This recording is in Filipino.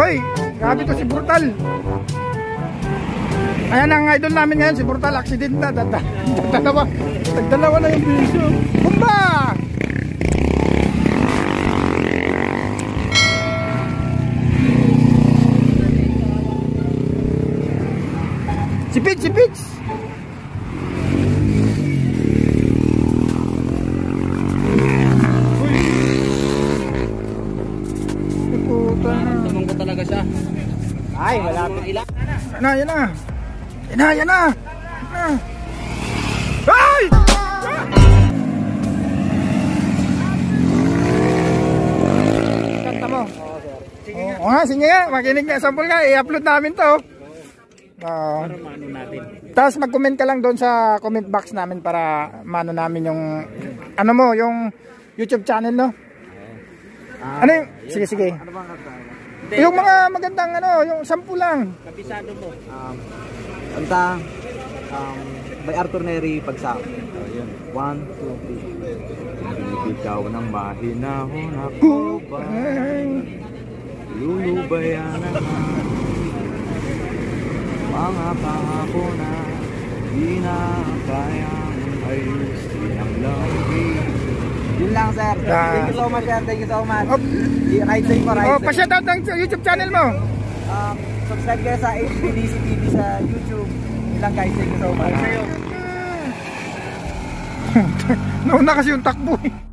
Sabi ko si Brutal. Ayan ang idol namin ngayon, si Brutal. Accident na. Dalawa. Nagdalawa na yung bisyo. Kumba! Si Pitch, si Pitch! Ay, malapit. Yan na, yan na. Yan na, yan na. Yan na. Ay! Kanta mo. Sige nga. Oh, sige nga. Makinig nga. Sample nga. I-upload namin to. Oo. Para maano natin. Tapos mag-comment ka lang doon sa comment box namin para mano namin yung ano mo, yung YouTube channel no. ano yung, sige sige. Ano bang kanta? Yung mga magandang ano, yung sampu lang. Kabisado mo. Um, kanta, um, by Arthur Neri Pagsap. So, yun. One, two, three. Ikaw ng mahinahon ako ba? Lulubayan naman Mga pangako na Di na kayang ayusin ang Yun lang sir. Yeah. Thank you so much sir. Thank you so much. Oh, safe po, ride oh pa-shoutout ng YouTube channel mo. Um, subscribe kayo sa HBDC TV sa YouTube. Yun lang guys. Thank you so much. Nauna kasi yung takbo eh.